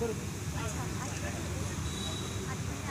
number अच्छा आठवणी